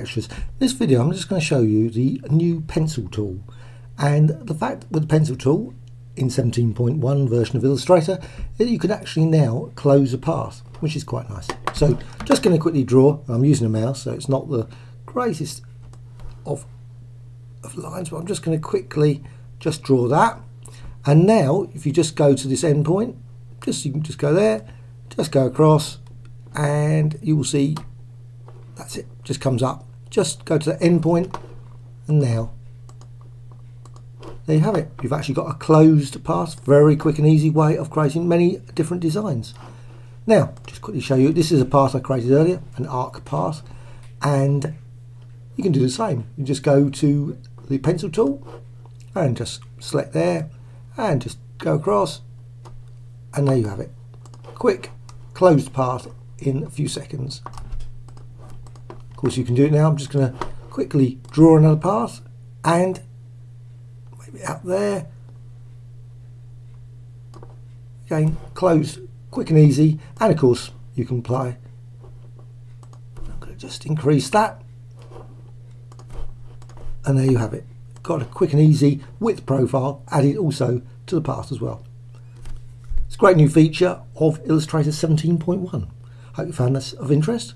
In this video I'm just going to show you the new pencil tool. And the fact with the pencil tool in 17.1 version of Illustrator that you can actually now close a path which is quite nice. So just going to quickly draw, I'm using a mouse so it's not the greatest of, of lines but I'm just going to quickly just draw that. And now if you just go to this end point just you can just go there just go across and you will see that's it just comes up just go to the end point and now there you have it. You've actually got a closed path. Very quick and easy way of creating many different designs. Now just quickly show you this is a path I created earlier an arc path and you can do the same. You just go to the pencil tool and just select there and just go across and there you have it. Quick closed path in a few seconds course you can do it now. I'm just going to quickly draw another path and maybe out there. Again, close, quick and easy. And of course you can apply. I'm going to just increase that. And there you have it. Got a quick and easy width profile added also to the path as well. It's a great new feature of Illustrator 17.1. Hope you found this of interest.